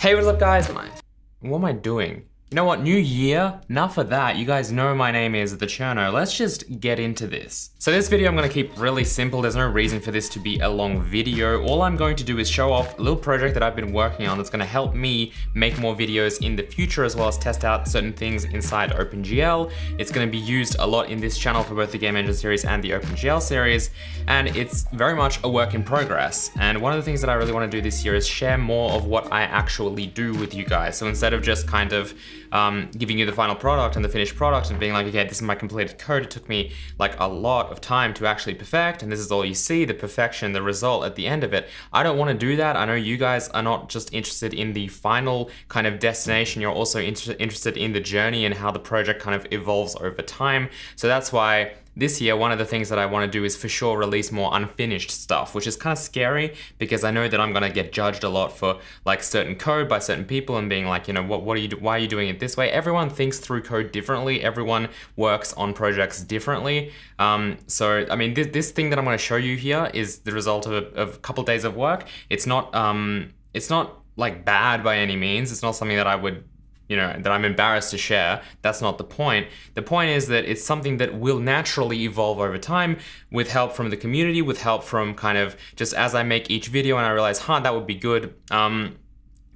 Hey, what's up guys? What am I doing? You know what, new year? Enough of that, you guys know my name is The Cherno. Let's just get into this. So this video I'm gonna keep really simple, there's no reason for this to be a long video. All I'm going to do is show off a little project that I've been working on that's gonna help me make more videos in the future as well as test out certain things inside OpenGL. It's gonna be used a lot in this channel for both the Game Engine series and the OpenGL series, and it's very much a work in progress. And one of the things that I really wanna do this year is share more of what I actually do with you guys. So instead of just kind of um, giving you the final product and the finished product and being like, okay, this is my completed code. It took me like a lot of time to actually perfect, and this is all you see, the perfection, the result at the end of it. I don't want to do that. I know you guys are not just interested in the final kind of destination, you're also inter interested in the journey and how the project kind of evolves over time. So that's why this year, one of the things that I want to do is for sure release more unfinished stuff, which is kind of scary because I know that I'm going to get judged a lot for like certain code by certain people and being like, you know, what, what are you, why are you doing it this way? Everyone thinks through code differently. Everyone works on projects differently. Um, so, I mean, this, this thing that I'm going to show you here is the result of a, of a couple days of work. It's not, um, it's not like bad by any means. It's not something that I would you know, that I'm embarrassed to share. That's not the point. The point is that it's something that will naturally evolve over time with help from the community, with help from kind of just as I make each video and I realize, huh, that would be good. Um,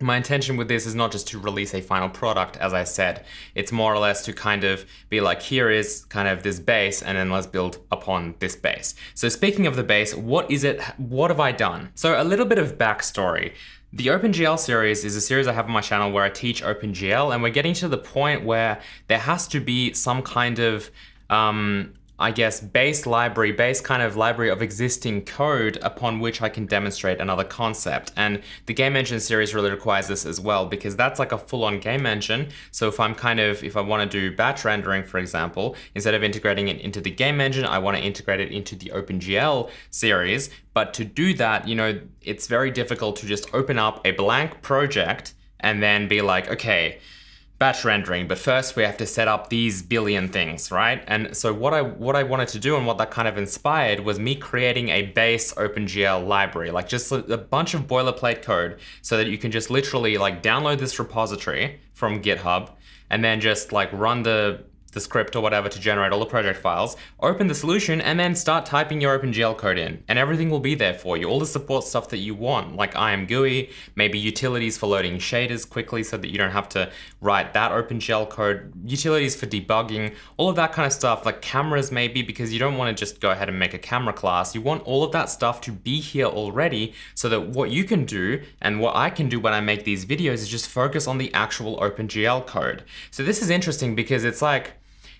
my intention with this is not just to release a final product, as I said. It's more or less to kind of be like, here is kind of this base, and then let's build upon this base. So speaking of the base, what is it? What have I done? So a little bit of backstory. The OpenGL series is a series I have on my channel where I teach OpenGL, and we're getting to the point where there has to be some kind of um, I guess, base library, base kind of library of existing code upon which I can demonstrate another concept. And the game engine series really requires this as well because that's like a full-on game engine. So if I'm kind of, if I want to do batch rendering, for example, instead of integrating it into the game engine, I want to integrate it into the OpenGL series. But to do that, you know, it's very difficult to just open up a blank project and then be like, okay, batch rendering, but first we have to set up these billion things, right? And so what I what I wanted to do and what that kind of inspired was me creating a base OpenGL library, like just a, a bunch of boilerplate code so that you can just literally like download this repository from GitHub and then just like run the the script or whatever to generate all the project files, open the solution, and then start typing your OpenGL code in. And everything will be there for you. All the support stuff that you want, like IMGUI, maybe utilities for loading shaders quickly so that you don't have to write that OpenGL code, utilities for debugging, all of that kind of stuff, like cameras maybe, because you don't want to just go ahead and make a camera class. You want all of that stuff to be here already so that what you can do and what I can do when I make these videos is just focus on the actual OpenGL code. So this is interesting because it's like,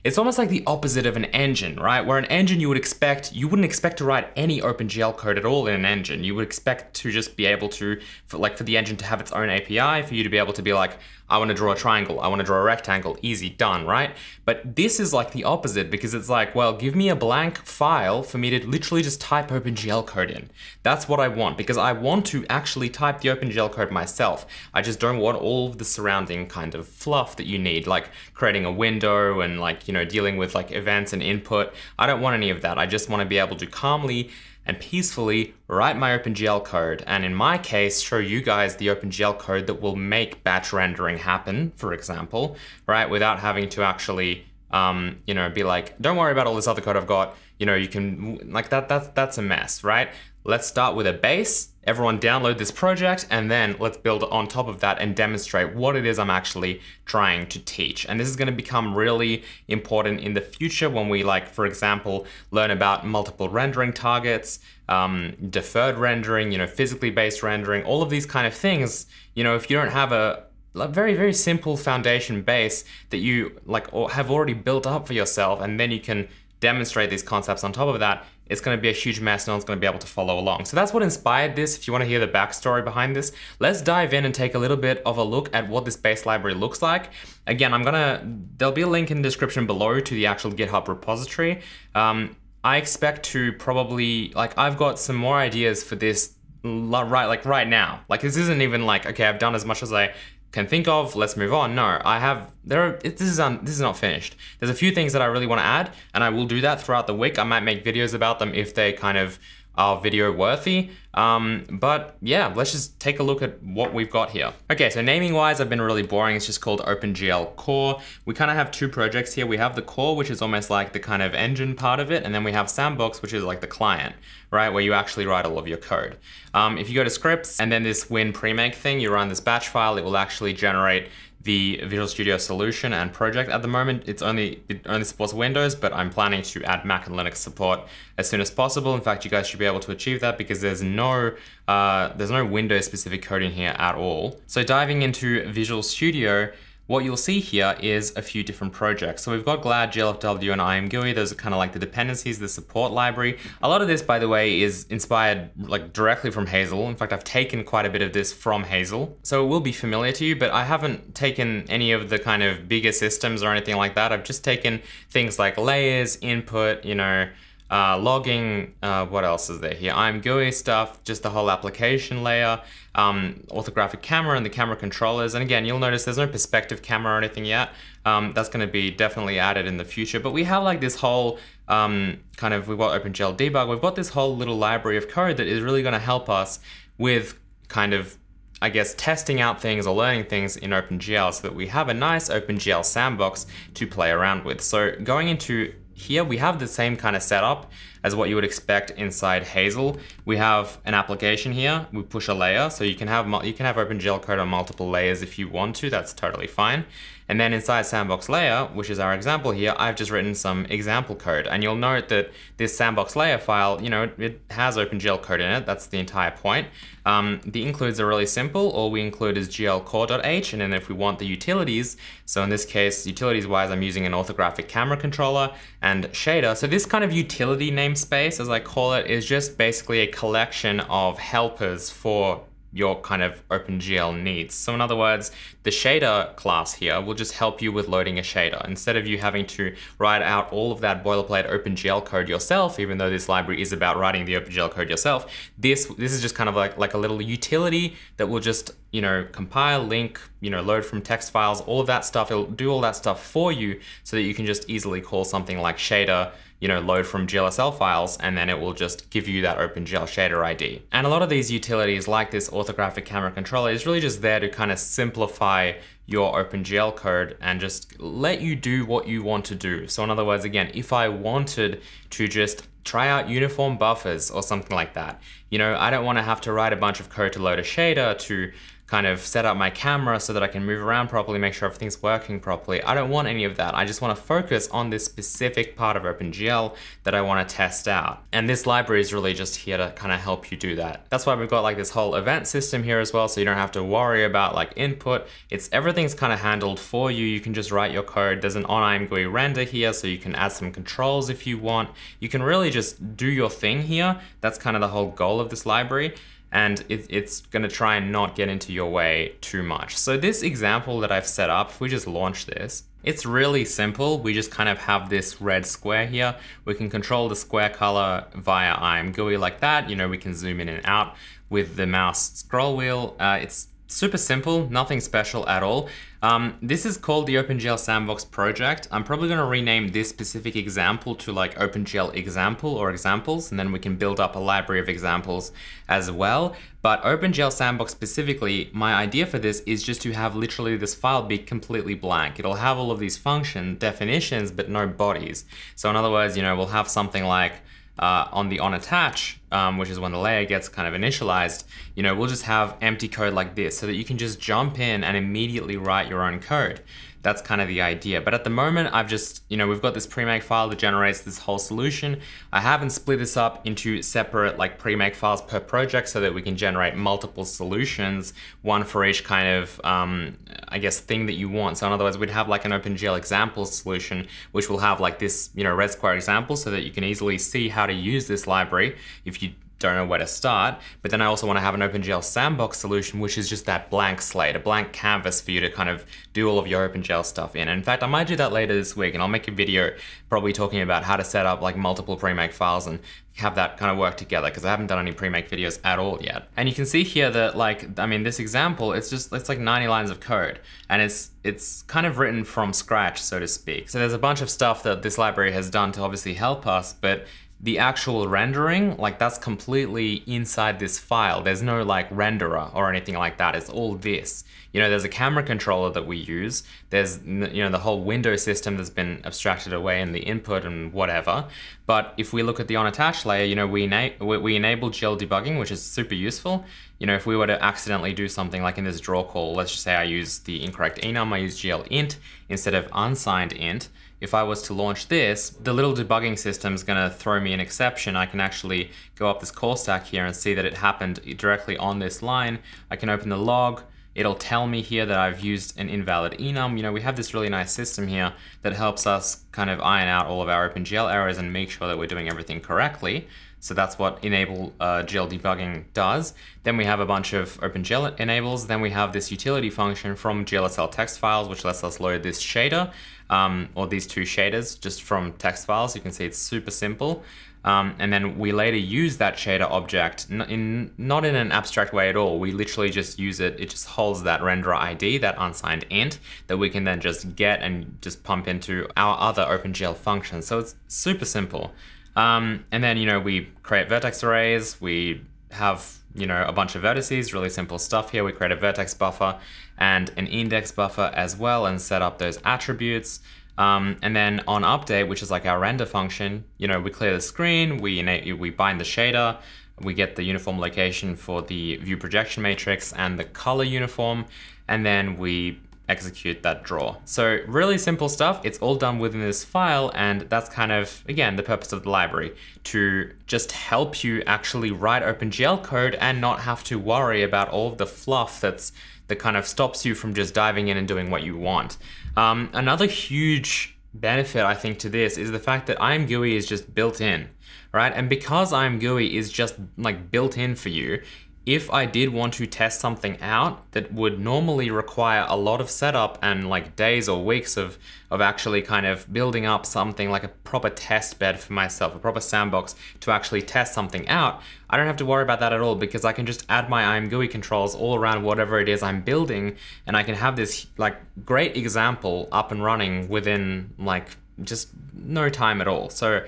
it's almost like the opposite of an engine, right? Where an engine you would expect, you wouldn't expect to write any OpenGL code at all in an engine. You would expect to just be able to, for, like for the engine to have its own API, for you to be able to be like, I want to draw a triangle, I want to draw a rectangle, easy, done, right? But this is like the opposite because it's like, well, give me a blank file for me to literally just type OpenGL code in. That's what I want because I want to actually type the OpenGL code myself. I just don't want all of the surrounding kind of fluff that you need, like creating a window and like, you know, dealing with like events and input. I don't want any of that. I just want to be able to calmly and peacefully write my OpenGL code, and in my case, show you guys the OpenGL code that will make batch rendering happen, for example, right, without having to actually, um, you know, be like, don't worry about all this other code I've got, you know, you can, like that, that's, that's a mess, right? Let's start with a base, everyone download this project, and then let's build on top of that and demonstrate what it is I'm actually trying to teach. And this is gonna become really important in the future when we like, for example, learn about multiple rendering targets, um, deferred rendering, you know, physically based rendering, all of these kind of things, you know, if you don't have a, very very simple foundation base that you like have already built up for yourself and then you can demonstrate these concepts on top of that, it's going to be a huge mess. No one's going to be able to follow along. So that's what inspired this. If you want to hear the backstory behind this, let's dive in and take a little bit of a look at what this base library looks like. Again, I'm to, there'll be a link in the description below to the actual GitHub repository. Um, I expect to probably, like, I've got some more ideas for this right like right now like this isn't even like okay i've done as much as i can think of, let's move on. No, I have, there are, this is, this is not finished. There's a few things that I really want to add and I will do that throughout the week. I might make videos about them if they kind of are video worthy. Um, but yeah, let's just take a look at what we've got here. Okay, so naming wise, I've been really boring. It's just called OpenGL Core. We kind of have two projects here. We have the core, which is almost like the kind of engine part of it. And then we have Sandbox, which is like the client, right? Where you actually write all of your code. Um, if you go to scripts and then this win premake thing, you run this batch file, it will actually generate the Visual Studio solution and project. At the moment, it's only it only supports Windows, but I'm planning to add Mac and Linux support as soon as possible. In fact, you guys should be able to achieve that because there's no uh, there's no Windows specific code in here at all. So diving into Visual Studio, what you'll see here is a few different projects. So we've got GLAD, GLFW, and IMGUI. Those are kind of like the dependencies, the support library. A lot of this, by the way, is inspired like directly from Hazel. In fact, I've taken quite a bit of this from Hazel. So it will be familiar to you, but I haven't taken any of the kind of bigger systems or anything like that. I've just taken things like layers, input, you know, uh, logging, uh, what else is there here? IMGUI stuff, just the whole application layer, um, orthographic camera and the camera controllers. And again, you'll notice there's no perspective camera or anything yet. Um, that's gonna be definitely added in the future. But we have like this whole um, kind of, we've got OpenGL debug, we've got this whole little library of code that is really gonna help us with kind of I guess, testing out things or learning things in OpenGL so that we have a nice OpenGL sandbox to play around with. So going into here we have the same kind of setup as what you would expect inside Hazel. We have an application here, we push a layer, so you can have you can have OpenGL code on multiple layers if you want to, that's totally fine. And then inside sandbox layer, which is our example here, I've just written some example code. And you'll note that this sandbox layer file, you know, it has OpenGL code in it. That's the entire point. Um, the includes are really simple. All we include is glcore.h. And then if we want the utilities, so in this case, utilities wise, I'm using an orthographic camera controller and shader. So this kind of utility namespace, as I call it, is just basically a collection of helpers for your kind of OpenGL needs. So in other words, the shader class here will just help you with loading a shader. Instead of you having to write out all of that boilerplate OpenGL code yourself, even though this library is about writing the OpenGL code yourself, this this is just kind of like, like a little utility that will just, you know, compile, link, you know, load from text files, all of that stuff. It'll do all that stuff for you so that you can just easily call something like shader you know, load from GLSL files, and then it will just give you that OpenGL shader ID. And a lot of these utilities, like this orthographic camera controller, is really just there to kind of simplify your OpenGL code and just let you do what you want to do. So in other words, again, if I wanted to just try out uniform buffers or something like that, you know, I don't want to have to write a bunch of code to load a shader to kind of set up my camera so that I can move around properly, make sure everything's working properly. I don't want any of that. I just want to focus on this specific part of OpenGL that I want to test out. And this library is really just here to kind of help you do that. That's why we've got like this whole event system here as well, so you don't have to worry about like input. It's everything's kind of handled for you. You can just write your code. There's an on IMGUI render here, so you can add some controls if you want. You can really just do your thing here. That's kind of the whole goal of this library and it, it's gonna try and not get into your way too much. So this example that I've set up, if we just launch this, it's really simple. We just kind of have this red square here. We can control the square color via IMGUI like that. You know, we can zoom in and out with the mouse scroll wheel. Uh, it's super simple, nothing special at all. Um, this is called the OpenGL Sandbox project. I'm probably going to rename this specific example to like OpenGL example or examples, and then we can build up a library of examples as well. But OpenGL Sandbox specifically, my idea for this is just to have literally this file be completely blank. It'll have all of these function definitions, but no bodies. So in other words, you know, we'll have something like uh, on the on attach, um, which is when the layer gets kind of initialized, you know, we'll just have empty code like this so that you can just jump in and immediately write your own code. That's kind of the idea. But at the moment, I've just, you know, we've got this premake file that generates this whole solution. I haven't split this up into separate like premake files per project so that we can generate multiple solutions, one for each kind of, um, I guess, thing that you want. So in other words, we'd have like an OpenGL example solution, which will have like this, you know, red square example so that you can easily see how to use this library if you don't know where to start. But then I also want to have an OpenGL sandbox solution, which is just that blank slate, a blank canvas for you to kind of do all of your OpenGL stuff in. And in fact, I might do that later this week and I'll make a video probably talking about how to set up like multiple premake files and have that kind of work together because I haven't done any premake videos at all yet. And you can see here that like, I mean, this example, it's just, it's like 90 lines of code and it's, it's kind of written from scratch, so to speak. So there's a bunch of stuff that this library has done to obviously help us, but the actual rendering, like that's completely inside this file. There's no like renderer or anything like that. It's all this. You know, there's a camera controller that we use. There's, you know, the whole window system that's been abstracted away in the input and whatever. But if we look at the unattached layer, you know, we, ena we enable GL debugging, which is super useful. You know, if we were to accidentally do something like in this draw call, let's just say I use the incorrect enum, I use GL int instead of unsigned int, if I was to launch this, the little debugging system is going to throw me an exception. I can actually go up this call stack here and see that it happened directly on this line. I can open the log. It'll tell me here that I've used an invalid enum. You know, we have this really nice system here that helps us kind of iron out all of our OpenGL errors and make sure that we're doing everything correctly. So that's what enable uh, GL debugging does. Then we have a bunch of OpenGL enables. Then we have this utility function from GLSL text files, which lets us load this shader um, or these two shaders just from text files. You can see it's super simple. Um, and then we later use that shader object in not in an abstract way at all. We literally just use it. It just holds that renderer ID, that unsigned int, that we can then just get and just pump into our other OpenGL functions. So it's super simple. Um, and then, you know, we create vertex arrays, we have, you know, a bunch of vertices, really simple stuff here. We create a vertex buffer and an index buffer as well and set up those attributes. Um, and then on update, which is like our render function, you know, we clear the screen, we, we bind the shader, we get the uniform location for the view projection matrix and the color uniform, and then we execute that draw. So really simple stuff. It's all done within this file and that's kind of, again, the purpose of the library to just help you actually write OpenGL code and not have to worry about all the fluff that's that kind of stops you from just diving in and doing what you want. Um, another huge benefit I think to this is the fact that IMGUI is just built in, right? And because IMGUI is just like built in for you, if I did want to test something out that would normally require a lot of setup and like days or weeks of, of actually kind of building up something like a proper test bed for myself, a proper sandbox to actually test something out, I don't have to worry about that at all because I can just add my IMGUI controls all around whatever it is I'm building and I can have this like great example up and running within like just no time at all. So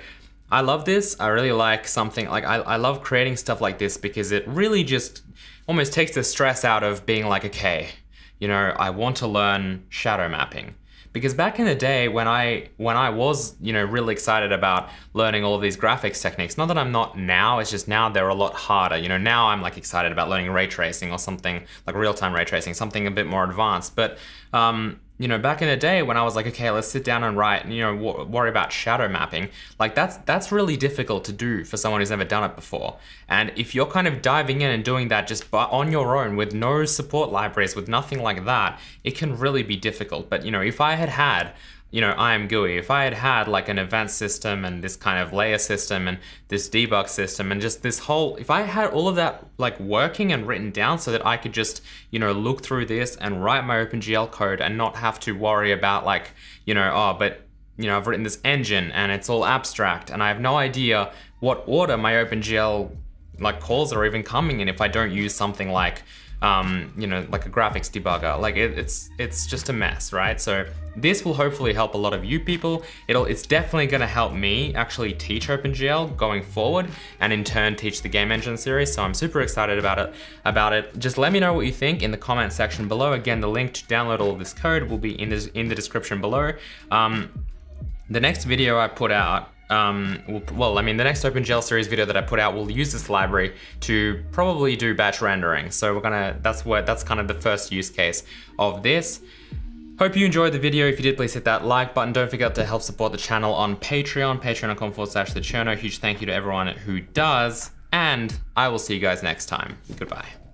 I love this. I really like something like I, I love creating stuff like this because it really just almost takes the stress out of being like, okay, you know, I want to learn shadow mapping. Because back in the day when I when I was, you know, really excited about learning all of these graphics techniques, not that I'm not now, it's just now they're a lot harder. You know, now I'm like excited about learning ray tracing or something like real-time ray tracing, something a bit more advanced. But um, you know, back in the day when I was like, okay, let's sit down and write, and, you know, worry about shadow mapping, like that's that's really difficult to do for someone who's never done it before. And if you're kind of diving in and doing that just on your own with no support libraries, with nothing like that, it can really be difficult. But you know, if I had had you know, IMGUI. if I had had like an event system and this kind of layer system and this debug system and just this whole, if I had all of that like working and written down so that I could just, you know, look through this and write my OpenGL code and not have to worry about like, you know, oh, but, you know, I've written this engine and it's all abstract and I have no idea what order my OpenGL like calls are even coming in if I don't use something like, um, you know, like a graphics debugger. Like it, it's it's just a mess, right? So this will hopefully help a lot of you people. It'll it's definitely to help me actually teach OpenGL going forward, and in turn teach the game engine series. So I'm super excited about it. About it. Just let me know what you think in the comment section below. Again, the link to download all of this code will be in the in the description below. Um, the next video I put out um, well, I mean, the next OpenGL series video that I put out will use this library to probably do batch rendering. So we're gonna, that's what, that's kind of the first use case of this. Hope you enjoyed the video. If you did, please hit that like button. Don't forget to help support the channel on Patreon, patreon.com forward slash the Cherno. Huge thank you to everyone who does. And I will see you guys next time. Goodbye.